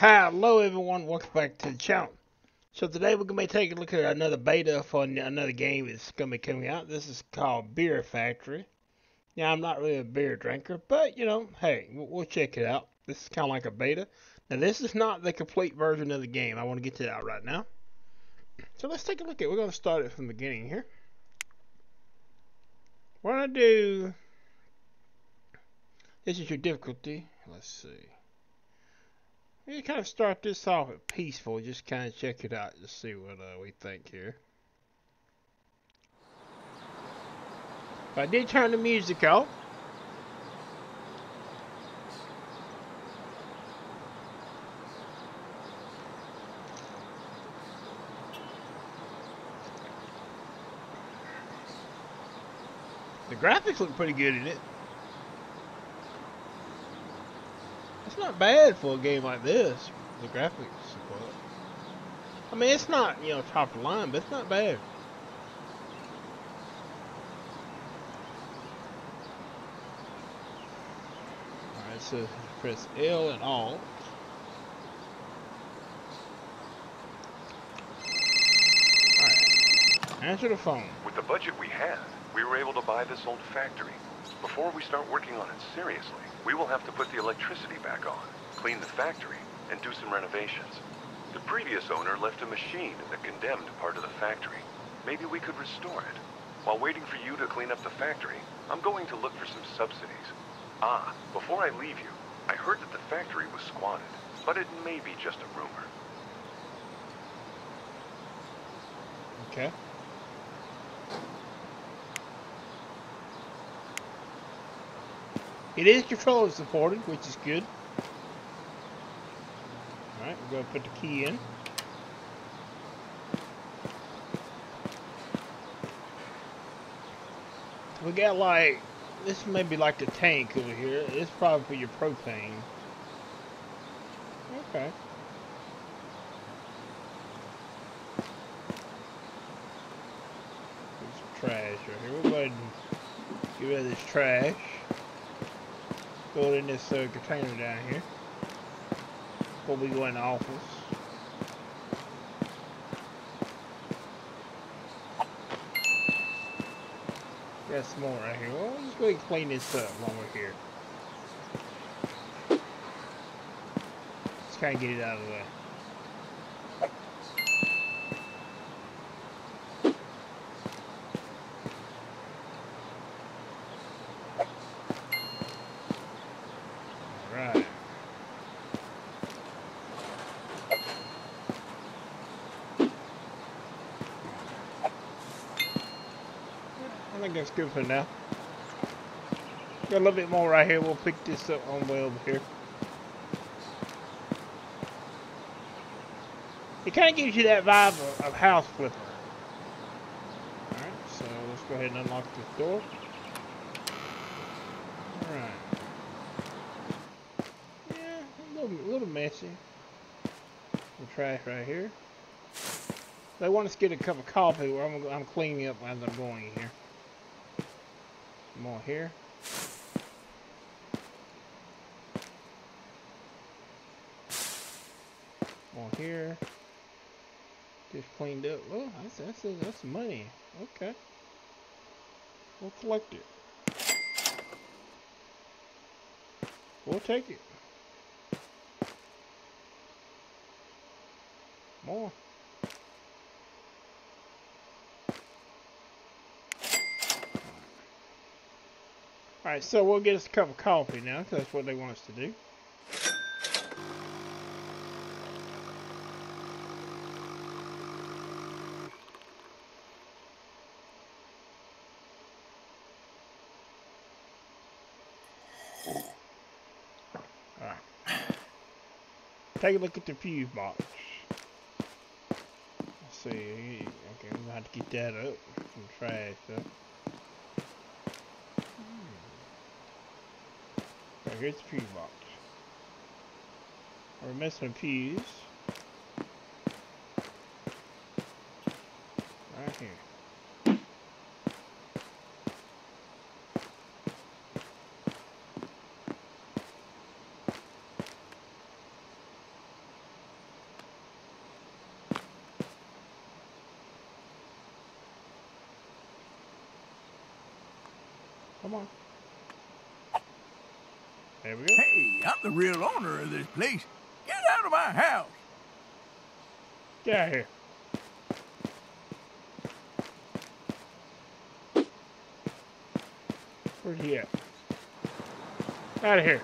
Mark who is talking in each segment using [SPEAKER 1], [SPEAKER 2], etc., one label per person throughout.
[SPEAKER 1] Hello everyone, welcome back to the channel. So today we're going to be taking a look at another beta for another game that's going to be coming out. This is called Beer Factory. Now I'm not really a beer drinker, but you know, hey, we'll check it out. This is kind of like a beta. Now this is not the complete version of the game. I want to get to that right now. So let's take a look at it. We're going to start it from the beginning here. Going to do... This is your difficulty. Let's see. We kind of start this off at peaceful, just kind of check it out, just see what uh, we think here. I did turn the music off. The graphics look pretty good in it. Not bad for a game like this. The graphics support. I mean, it's not, you know, top of line, but it's not bad. Alright, so press L and Alt. Alright, answer the phone.
[SPEAKER 2] With the budget we had, we were able to buy this old factory. Before we start working on it seriously, we will have to put the electricity back on, clean the factory, and do some renovations. The previous owner left a machine in the condemned part of the factory. Maybe we could restore it. While waiting for you to clean up the factory, I'm going to look for some subsidies. Ah, before I leave you, I heard that the factory was squatted, but it may be just a rumor.
[SPEAKER 1] Okay. It is controller supported, which is good. Alright, we're going to put the key in. We got like, this may be like the tank over here. It's probably for your propane. Okay. There's trash right here. We'll go ahead and get rid of this trash throw it in this uh, container down here before we go in the office. Got some more right here. Well, let's go ahead and clean this up while we're here. Let's kind of get it out of the way. think that's good for now. Got a little bit more right here. We'll pick this up on way over here. It kind of gives you that vibe of, of house flipper. Alright, so let's go ahead and unlock this door. Alright. Yeah, a little, a little messy. The trash right here. They want us to get a cup of coffee I'm, I'm cleaning up as I'm going here. More here. More here. Just cleaned up. Oh, that's that's that's money. Okay. We'll collect it. We'll take it. More. Alright, so we'll get us a cup of coffee now, because that's what they want us to do. Take a look at the fuse box. Let's see. Okay, we're going to have to get that up. Some trash up. here's the fuse box. We're missing peas. Right here. Come on. There we go.
[SPEAKER 3] Hey, I'm the real owner of this place. Get out of my house.
[SPEAKER 1] Get out of here. Where's he at? Out of here.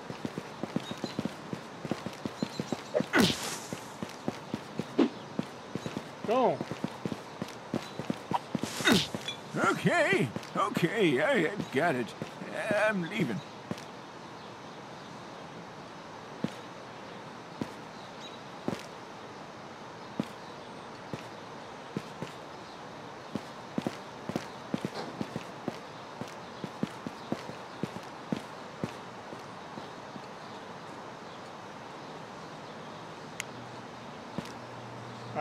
[SPEAKER 1] Go.
[SPEAKER 3] Okay, okay, I, I've got it. I'm leaving.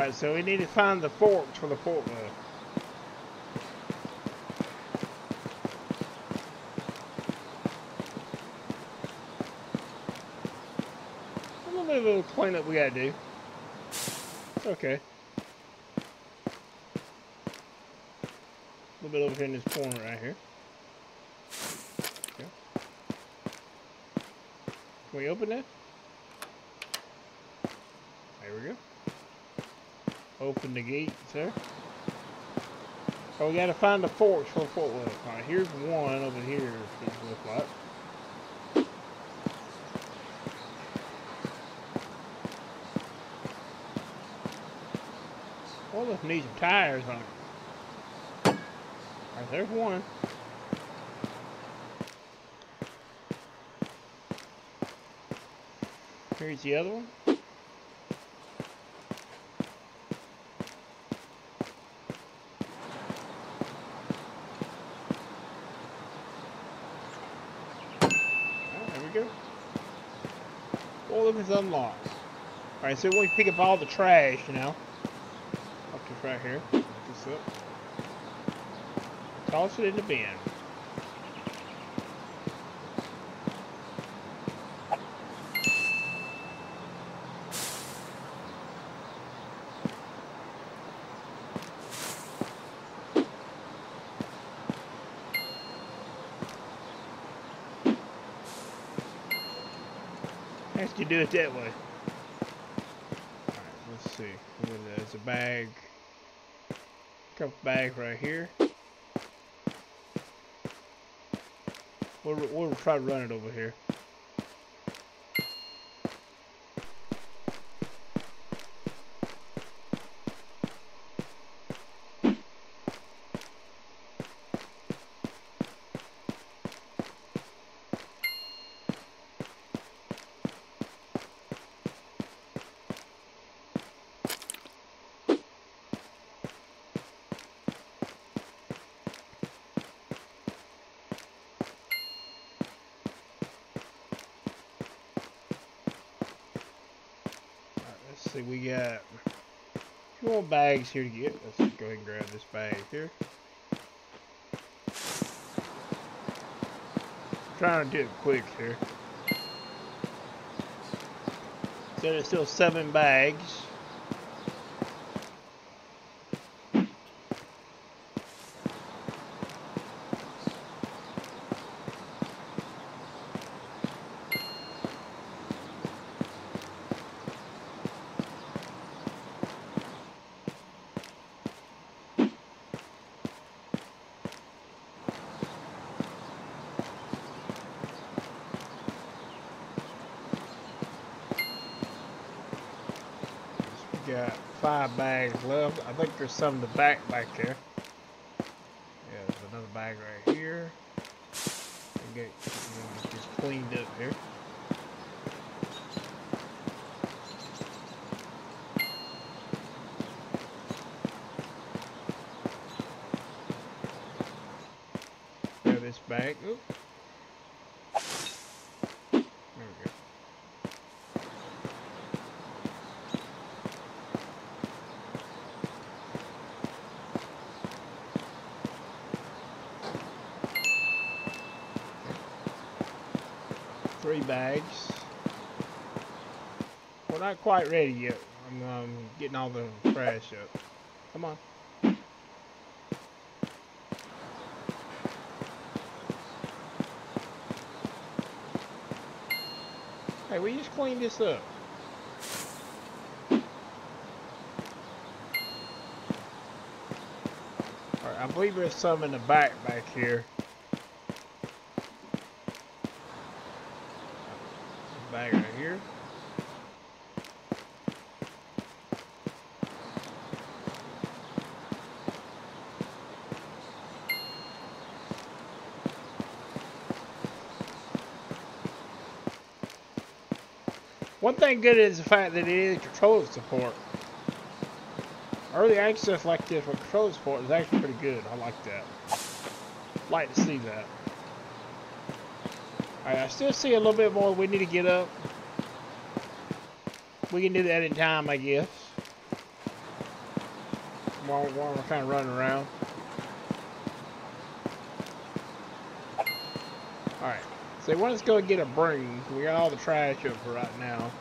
[SPEAKER 1] Alright, so we need to find the forks for the forklift. A little bit of a little cleanup we gotta do. Okay. A little bit over here in this corner right here. Okay. Can we open that? There we go. Open the gate, sir. Oh, we gotta find the forks for the forklift. Alright, here's one over here, it looks like. Well, this needs some tires on it. Alright, there's one. Here's the other one. Oh, there we go. All of it's unlocked. Alright, so we pick up all the trash, you know. Up this right here. Pick this up. Toss it in the bin. Do it that way. Alright, let's see. There's a bag. Couple bags right here. We'll, we'll try to run it over here. Alright, let's see. We got more bags here to get. Let's go ahead and grab this bag here. Trying to do it quick here. So there's still seven bags. We got five bags there's some in the back back there. bags. We're not quite ready yet. I'm um, getting all the trash up. Come on. Hey, we just cleaned this up. All right. I believe there's some in the back back here. One thing good is the fact that it is controller support. Early access like this with controller support is actually pretty good. I like that. Like to see that. Alright, I still see a little bit more we need to get up. We can do that in time, I guess. While, while we're kind of running around. Alright. So let's go get a broom. We got all the trash up for right now.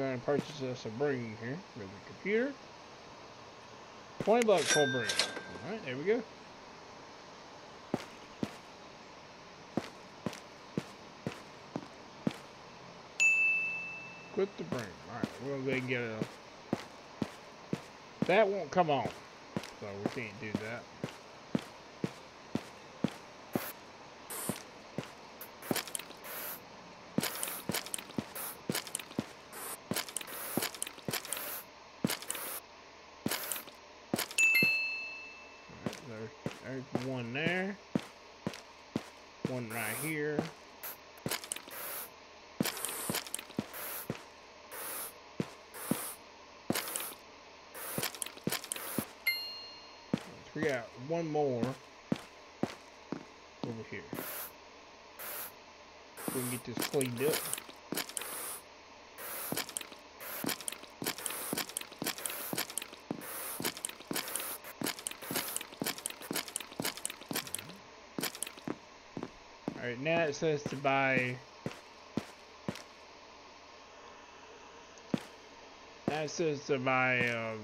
[SPEAKER 1] Going to purchase us a broom here with the computer. 20 bucks for a broom. Alright, there we go. Quit the broom. Alright, we're going to go and get a... That won't come on. So we can't do that. There's one there. One right here. We got one more over here. We can get this cleaned up. Alright, now it says to buy... Now it says to buy um,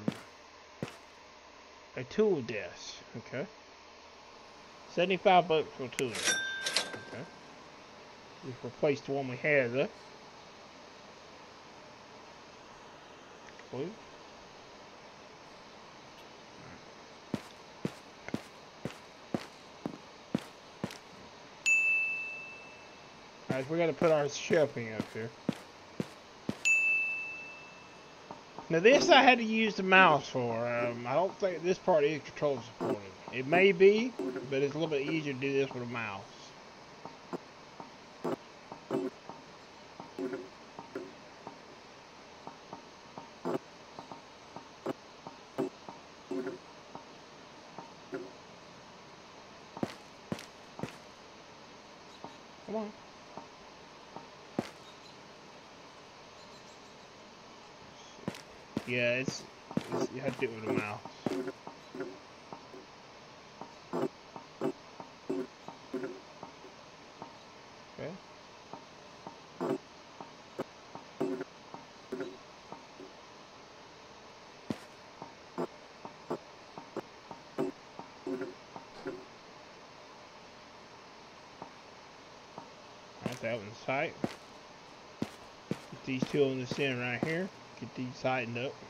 [SPEAKER 1] a tool desk. Okay. 75 bucks for a tool desk. Okay. Just replace the one we had there. Cool. Alright, we gotta put our shelving up here. Now this I had to use the mouse for. Um, I don't think this part is control supported. It may be, but it's a little bit easier to do this with a mouse. That one's tight. Get these two on this end right here. Get these tightened up.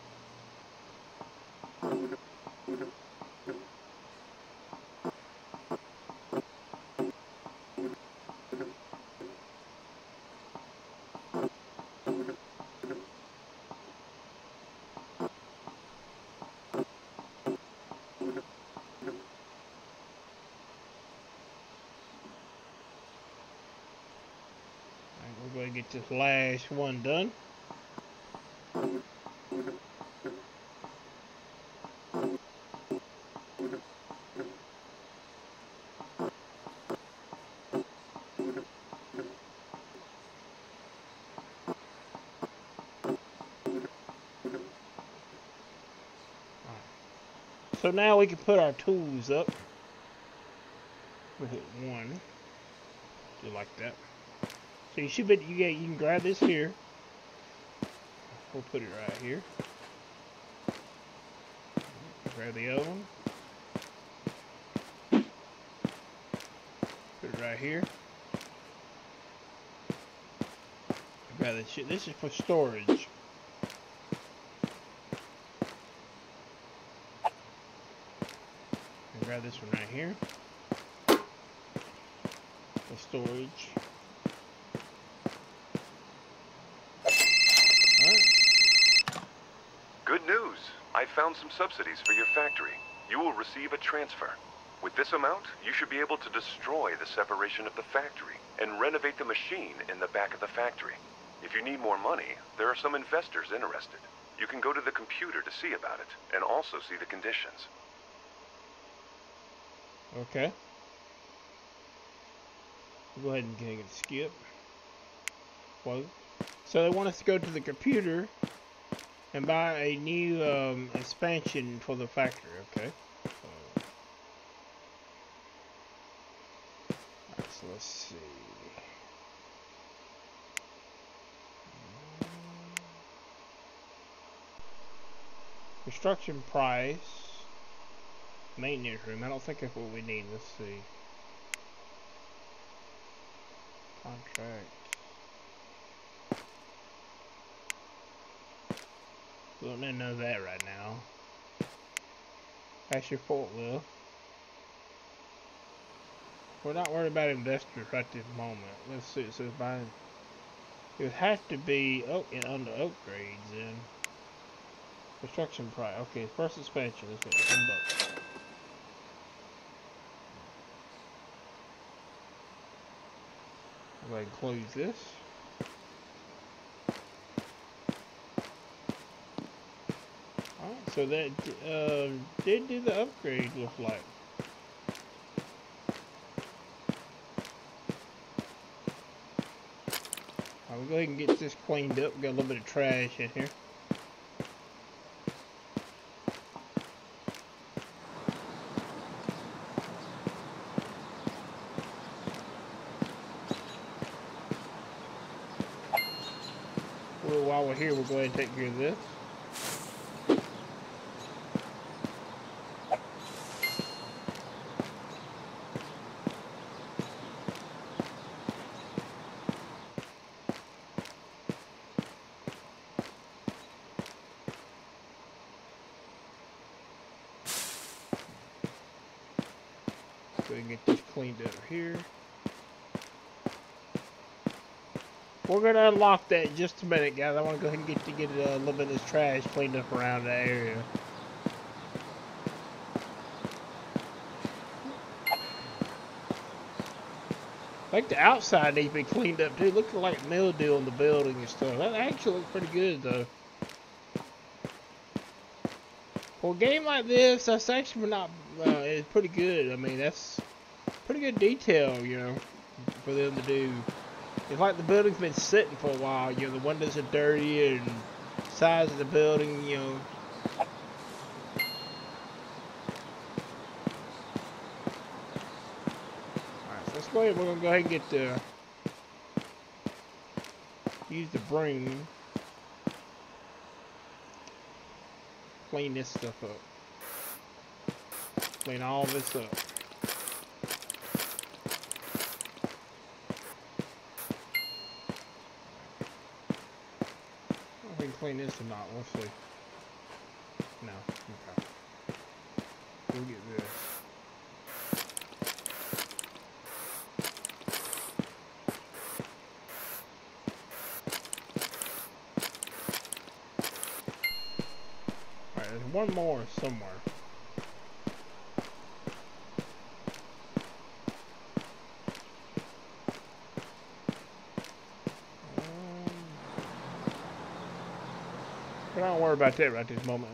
[SPEAKER 1] Get this last one done. So now we can put our tools up. We'll hit one. Just like that. So you should be you get you can grab this here. We'll put it right here. Grab the other one. Put it right here. grab this shit. This is for storage. grab this one right here. For storage.
[SPEAKER 2] Good news! I found some subsidies for your factory. You will receive a transfer. With this amount, you should be able to destroy the separation of the factory and renovate the machine in the back of the factory. If you need more money, there are some investors interested. You can go to the computer to see about it and also see the conditions.
[SPEAKER 1] Okay. Go ahead and skip. Well, so they want us to go to the computer and buy a new um, expansion for the factory. Okay. So, let's see. Construction price. Maintenance room. I don't think that's what we need. Let's see. Contract. We don't need that right now. That's your fault, Will. We're not worried about investors right this moment. Let's see. It says buying. It would have to be oh, under upgrades then. Construction price. Okay, first expansion. This is 10 bucks. Go ahead and close this. Alright, so that uh, did do the upgrade, look like. We'll go ahead and get this cleaned up. Got a little bit of trash in here. Well, while we're here, we'll go ahead and take care of this. Go ahead and get this cleaned up here. We're gonna unlock that in just a minute, guys. I want to go ahead and get to get a little bit of this trash cleaned up around the area. I think the outside needs to be cleaned up too. Looking like mildew on the building and stuff. That actually looks pretty good though. For a game like this, that's actually not. Uh, it's pretty good. I mean, that's pretty good detail, you know, for them to do. It's like the building's been sitting for a while. You know, the windows are dirty and size of the building, you know. Alright, so let's go ahead. We're going to go ahead and get the... Use the broom. Clean this stuff up. Clean all this up. I can clean this or not. Let's see. No. Okay. We'll get this. Alright, there's one more somewhere. Um, but I don't worry about that right this moment.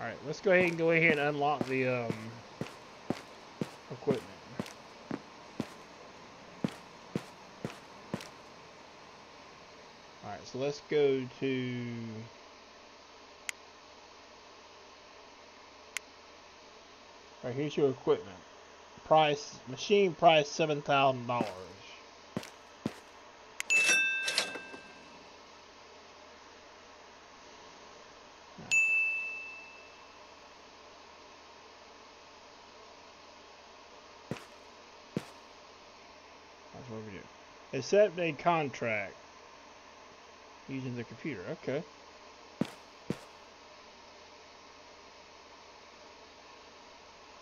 [SPEAKER 1] Alright, let's go ahead and go ahead and unlock the um, equipment. Alright, so let's go to... Alright, here's your equipment. Price, machine price $7,000. what we do? Accept a contract using the computer. Okay.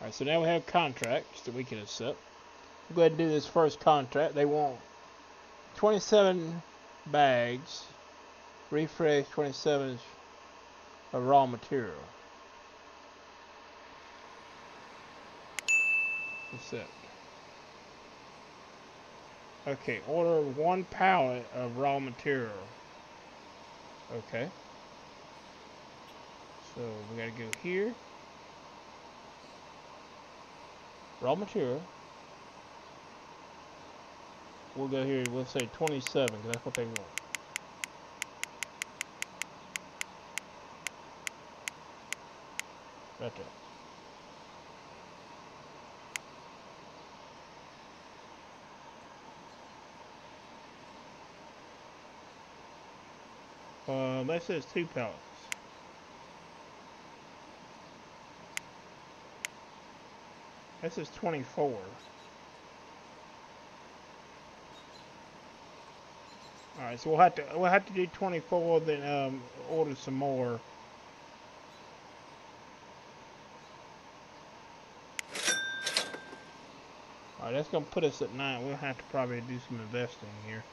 [SPEAKER 1] Alright, so now we have contracts that we can accept. We'll go ahead and do this first contract. They want 27 bags, refresh 27 of raw material. Accept. Okay, order one pallet of raw material. Okay. So we gotta go here. Raw material. We'll go here, we'll say 27, because that's what they want. Right there. Um, that says two pallets. That says 24. Alright, so we'll have to we'll have to do 24, then um, order some more. Alright, that's gonna put us at nine. We'll have to probably do some investing here.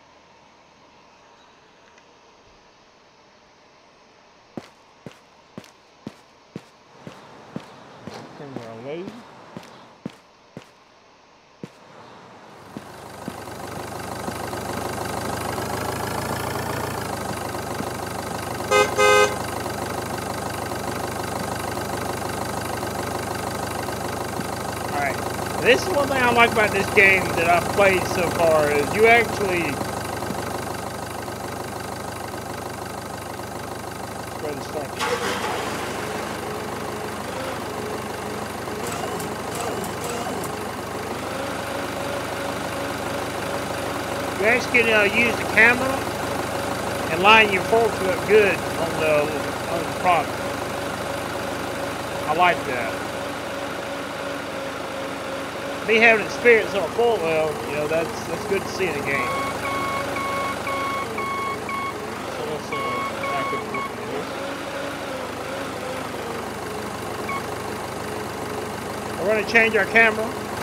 [SPEAKER 1] Camera load. Alright, this is one thing I like about this game that I've played so far is you actually. You actually can uh, use the camera and line your forks up good on the on the product. I like that. Me having experience on a full well, you know, that's that's good to see in a game. We're going to change our camera.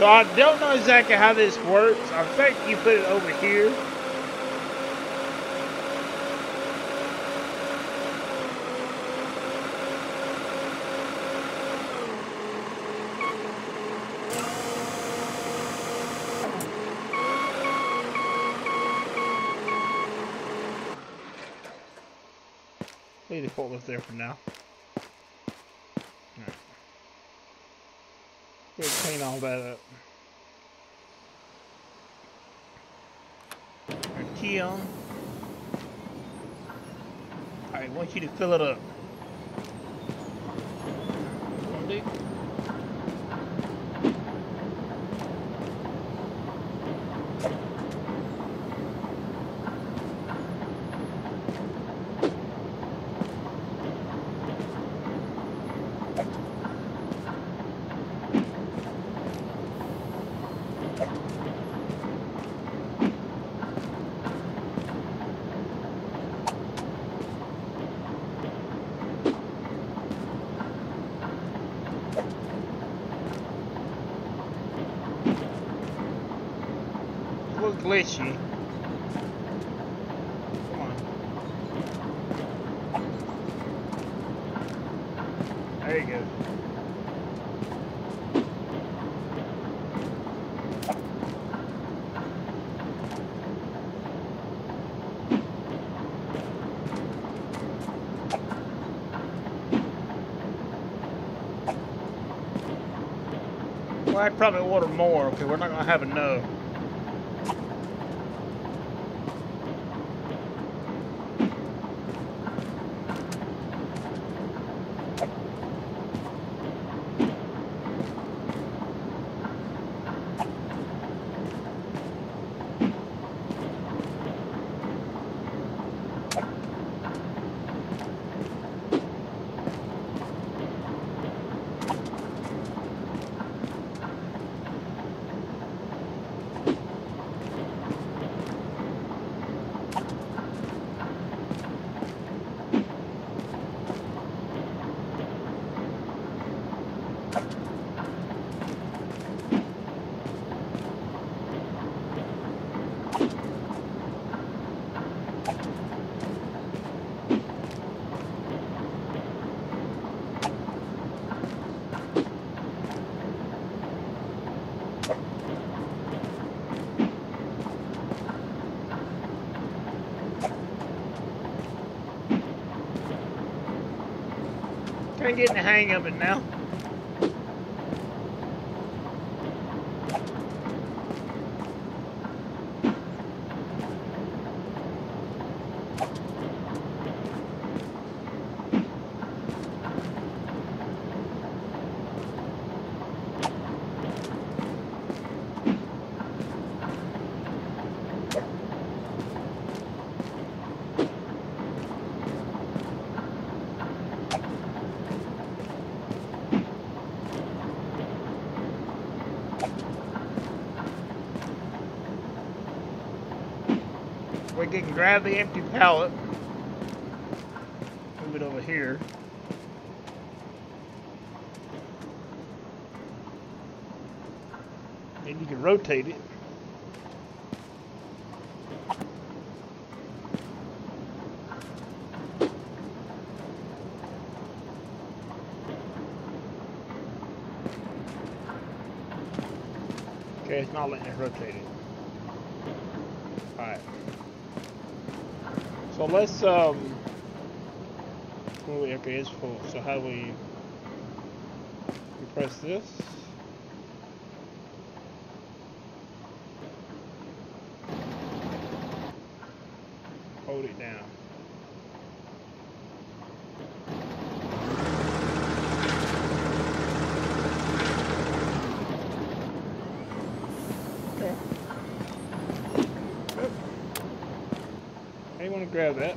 [SPEAKER 1] So I don't know exactly how this works. I think you put it over here. Leave the forklift there for now. Alright. Go clean all that up. On. Alright, I want you to fill it up. I'd probably order more because we're not gonna have enough. Hang of it now. We can grab the empty pallet. Move it over here. And you can rotate it. Okay, it's not letting it rotate. Alright. So let's um okay it's full. So how do we we press this? Hold it down. Okay. Good. Hey, you want to grab that?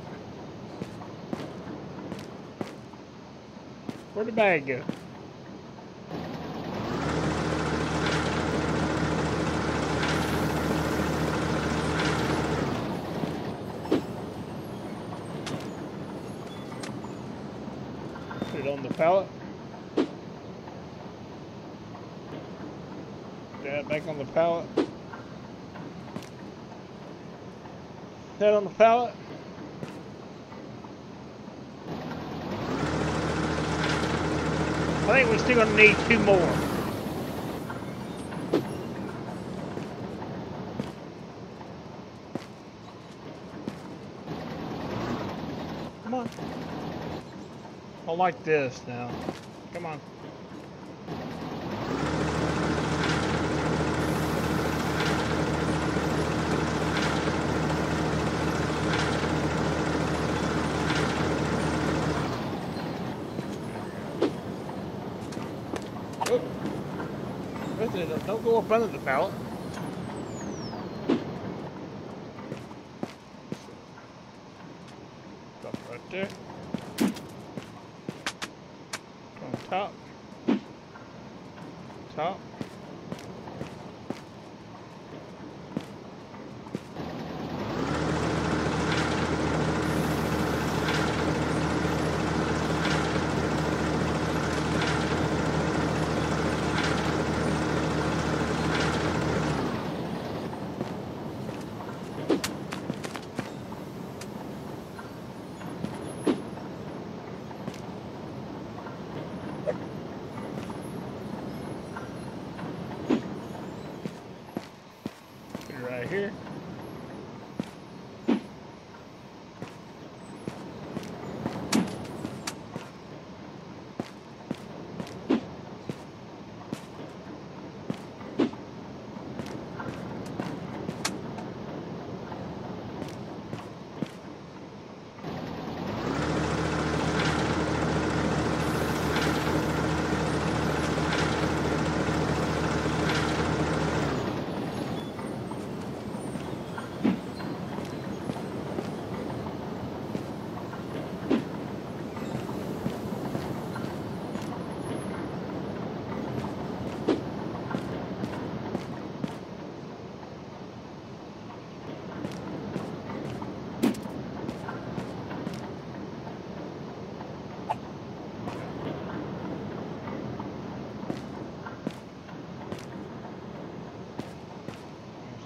[SPEAKER 1] Where'd the bag go? Put it on the pallet. That back on the pallet. That on the pallet. I think we're still gonna need two more. Come on. I like this now. Come on. Oh. Listen, don't go up under the pallet. Stop right there. On top. Top.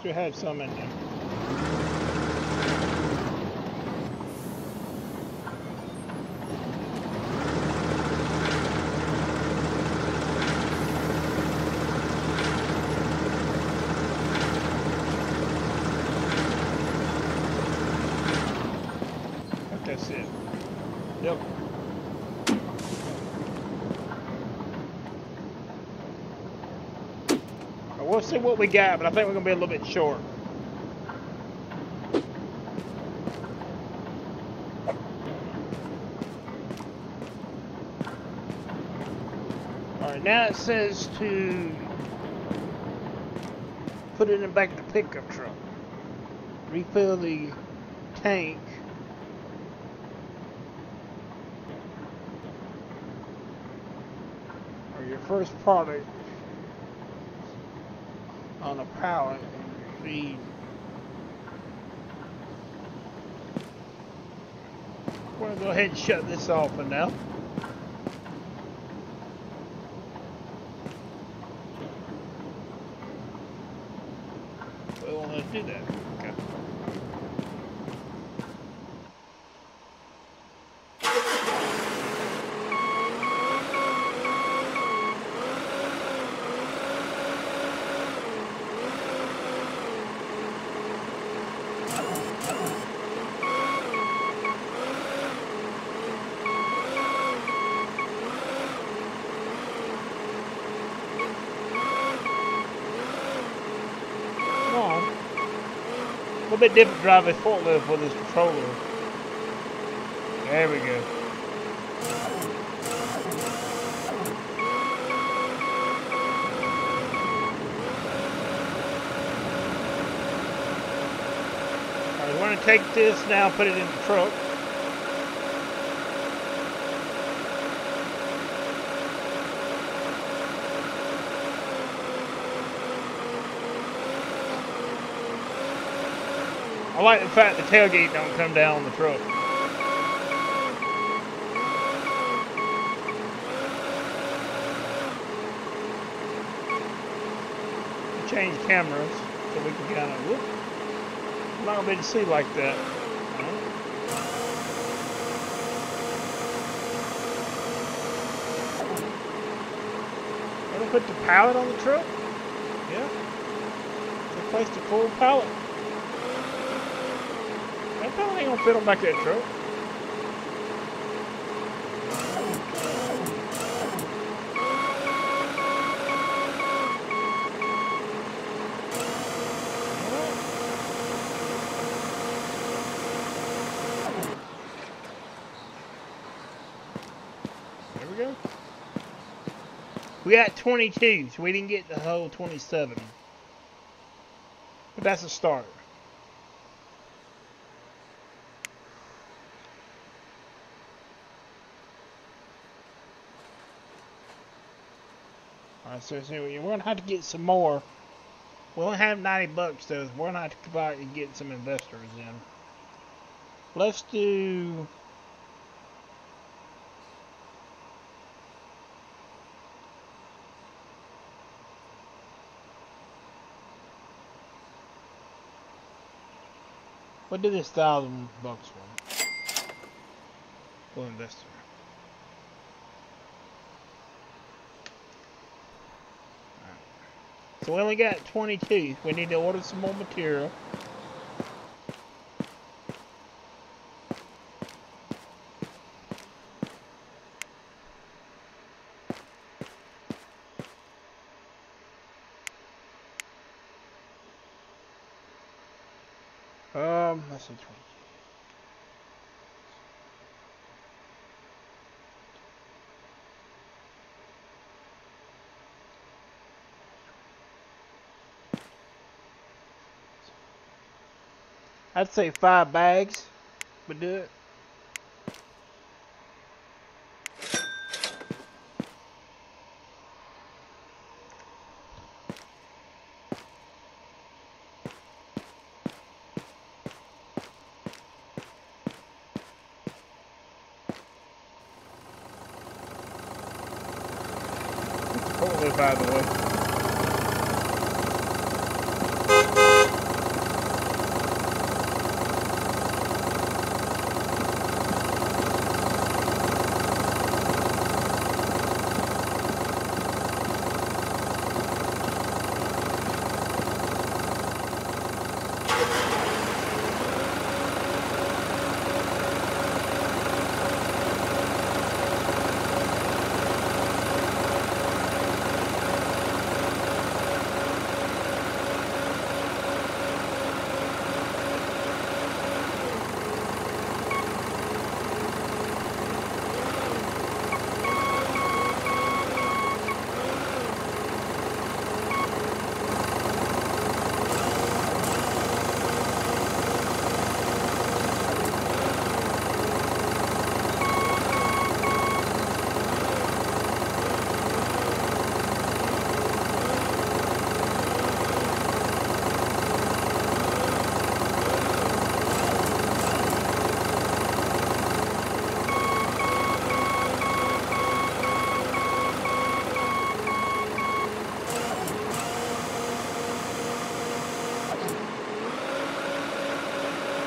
[SPEAKER 1] Should have some in there. That's it. Yep. We'll see what we got, but I think we're going to be a little bit short. Alright, now it says to put it in the back of the pickup truck. Refill the tank Or your first product and feed. We're going to go ahead and shut this off for now. We want to do that. Okay. A little bit different driving forklift with this controller. There we go. Alright, we're going to take this now put it in the truck. I like the fact the tailgate don't come down on the truck. Change cameras so we can kind of. I'm not be able to see like that. Gonna put the pallet on the truck? Yeah. It's a place to pull pallet. Pallet ain't gonna fit on back that truck. There we go. We got 22, so we didn't get the whole 27. But that's a start. So, we're gonna have to get some more. We only have 90 bucks though. We're gonna have to go out and get some investors in. Let's do. We'll do this thousand bucks one. Full investor. So we only got 22. We need to order some more material. Um, see, 20. I'd say five bags would do it.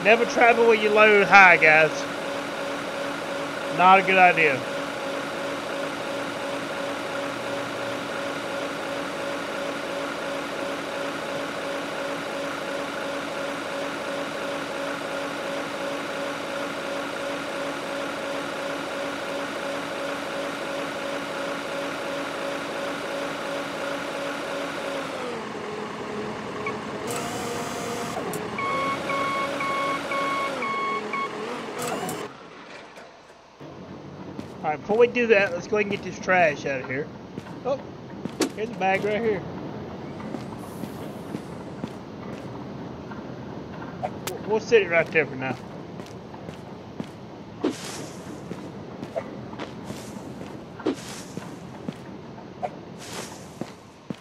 [SPEAKER 1] Never travel with your load high, guys. Not a good idea. Alright, before we do that, let's go ahead and get this trash out of here. Oh, here's a bag right here. We'll- sit it right there for now.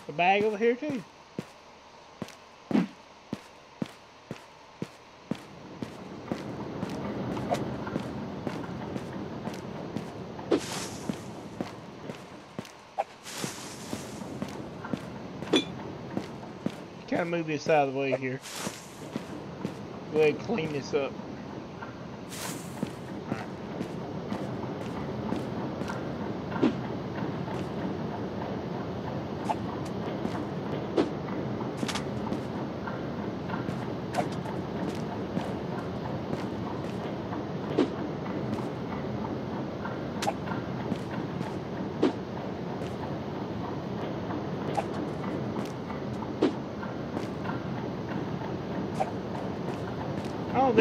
[SPEAKER 1] The bag over here too. Of move this out of the way here. Go ahead and clean this up.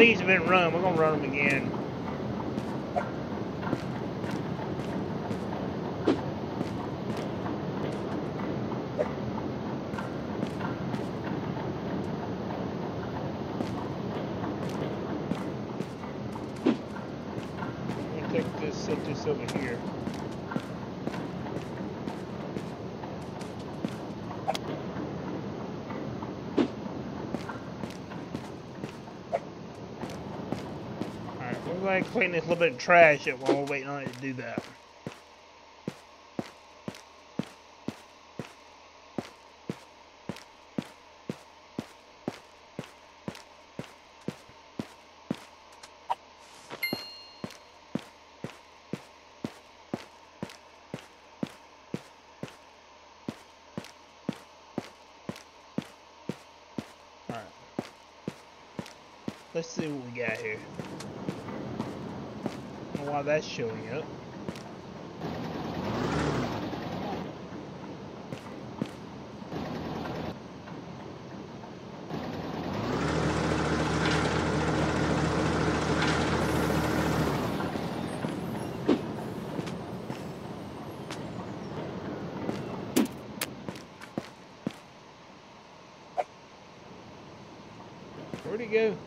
[SPEAKER 1] These have been run. We're gonna run them again. I'm gonna take this, set this over here. Going to clean this little bit trash while we're waiting on it to do that. Alright. Let's see what we got here. I don't know why that's showing up. Where'd he go?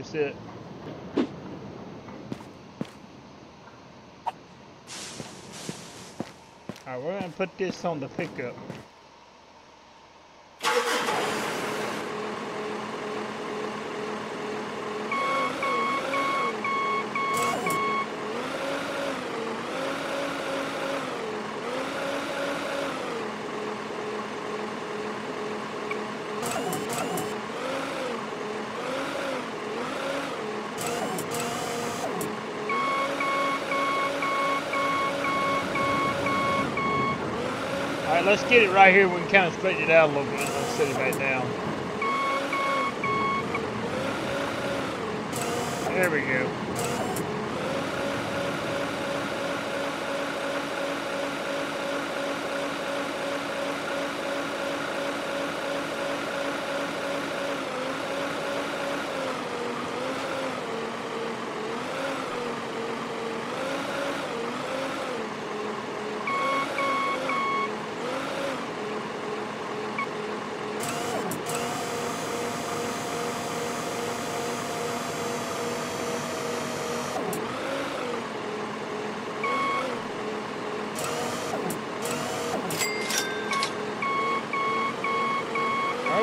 [SPEAKER 1] I think that's it. Alright, we're gonna put this on the pickup. Let's get it right here. We can kind of straighten it out a little bit. Let's set it back down. There we go.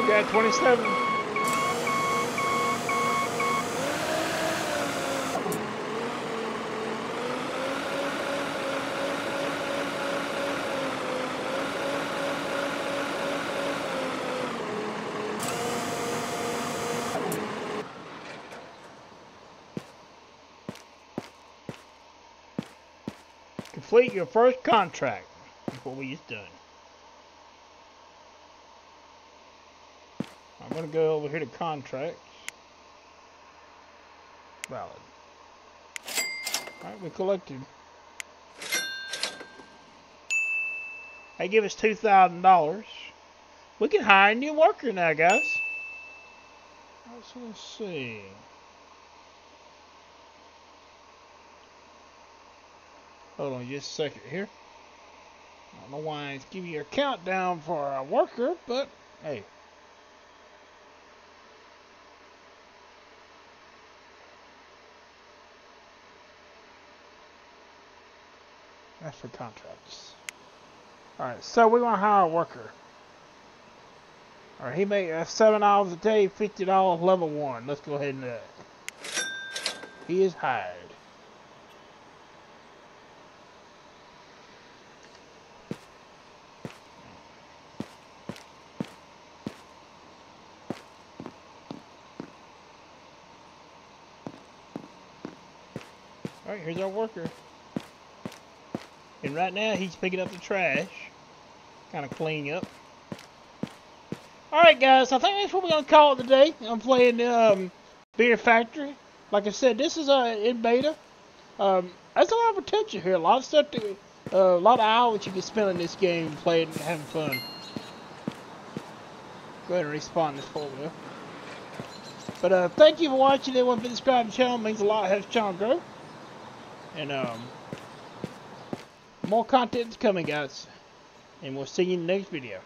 [SPEAKER 1] got 27. Complete your first contract. What we just done. I'm gonna go over here to contracts. Valid. Alright, we collected. They give us two thousand dollars. We can hire a new worker now, guys. So let's see. Hold on just a second here. I don't know why it's giving you a countdown for a worker, but hey. That's for contracts. Alright, so we're gonna hire a worker. Alright, he made uh, seven hours a day, fifty dollars level one. Let's go ahead and do uh, he is hired. Alright, here's our worker. And right now he's picking up the trash. Kind of cleaning up. Alright guys, I think that's what we're going to call it today. I'm playing um, Beer Factory. Like I said, this is uh, in beta. Um, a lot of potential here. A lot of stuff to, uh, a lot of hours you can spend in this game playing and having fun. Go ahead and respawn this folder. But uh, thank you for watching. Everyone, for subscribing to the channel it means a lot. Helps the channel grow. And um, more content's coming, guys. And we'll see you in the next video.